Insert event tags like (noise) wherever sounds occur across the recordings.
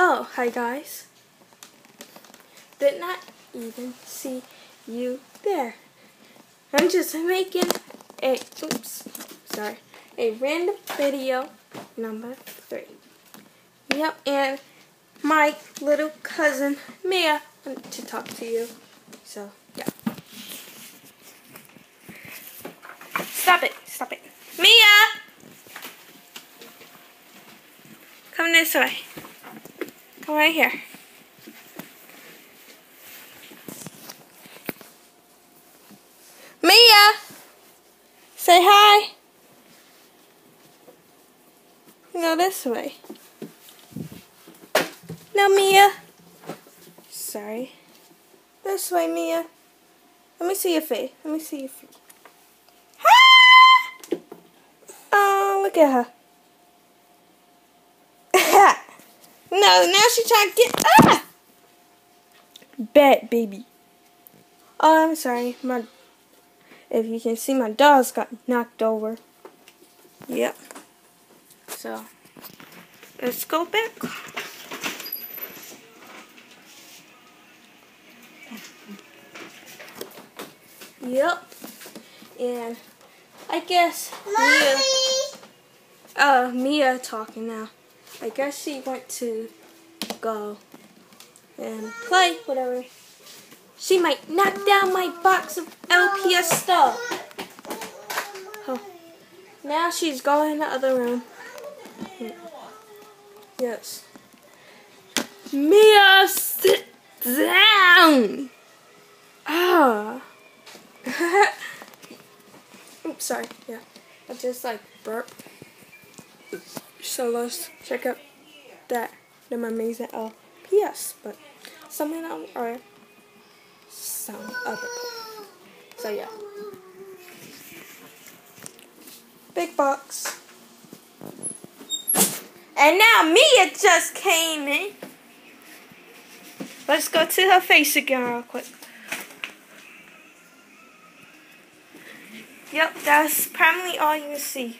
Oh, hi guys. Did not even see you there. I'm just making a, oops, sorry, a random video number three. Yep, and my little cousin Mia wanted to talk to you. So, yeah. Stop it, stop it. Mia! Come this way. Come right here. Mia! Say hi. Go this way. No, Mia. Sorry. This way, Mia. Let me see your face. Let me see your face. Ah! Oh, look at her. (laughs) no, now she's trying to get... Ah! Bad baby. Oh, I'm sorry. My, if you can see, my dog's got knocked over. Yep. So, let's go back. Yep. And I guess Mia, uh, Mia talking now. I guess she went to go and play, whatever. She might knock down my box of LPS stuff. Oh. Now she's going in the other room. Yes. Mia, sit down. Ah. (laughs) Oops, sorry. Yeah. I just like burp. So let's check out that them amazing LPS. But something else or some other. So yeah. Big box. And now Mia just came in. Let's go to her face again real quick. Yep, that's probably all you see.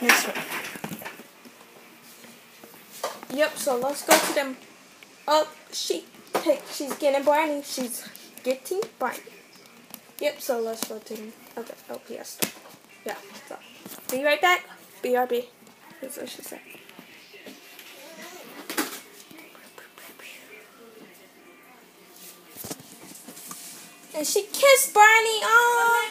This one. Yep, so let's go to them. Oh, she, hey, she's getting Barney. She's getting Barney. Yep, so let's go to them. Okay, oh, stuff. Yeah, so be right back. BRB. That's what she said. And she kissed Barney. Oh.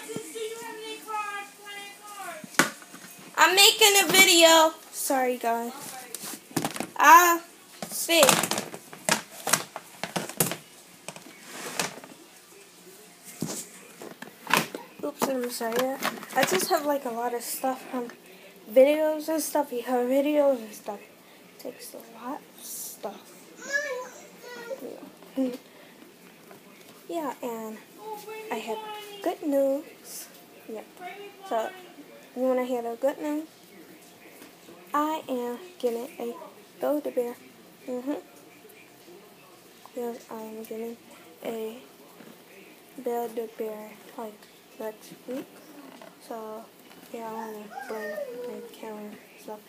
I'm making a video. Sorry, guys. Ah, see. Oops, I'm sorry. I just have like a lot of stuff from videos and stuff. You have videos and stuff. It takes a lot of stuff. Yeah, (laughs) and I have good news. Yep. So, you want to hear the good news? I am getting a Build-A-Bear. Mm-hmm. Because I am getting a Build-A-Bear, like, next week. So, yeah, I want to bring my camera stuff.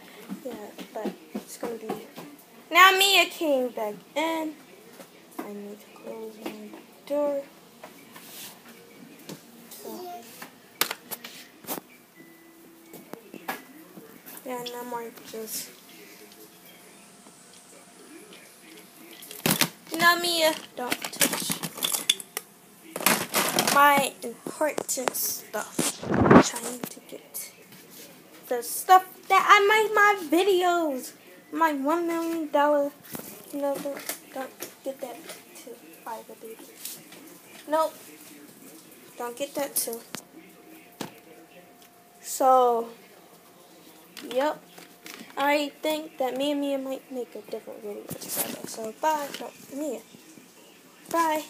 Yeah, but it's to be... Now Me Mia came back in. I need to close my door. Yeah, no more just. Mia, don't touch my important stuff. I'm trying to get the stuff that I made my videos. My one million dollar. No, don't, don't get that too. Fiber baby. Nope. Don't get that too. So. Yep. I think that me and Mia might make a different video together. So bye. No, Mia. Bye.